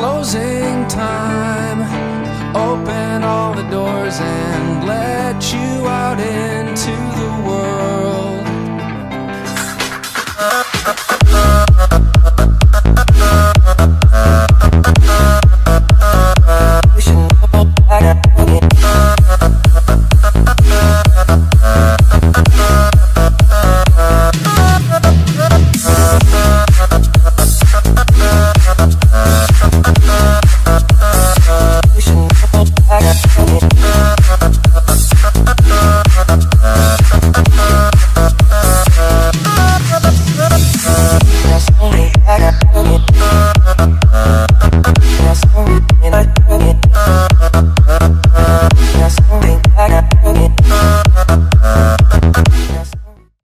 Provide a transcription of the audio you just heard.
closing time. Open all the doors and let you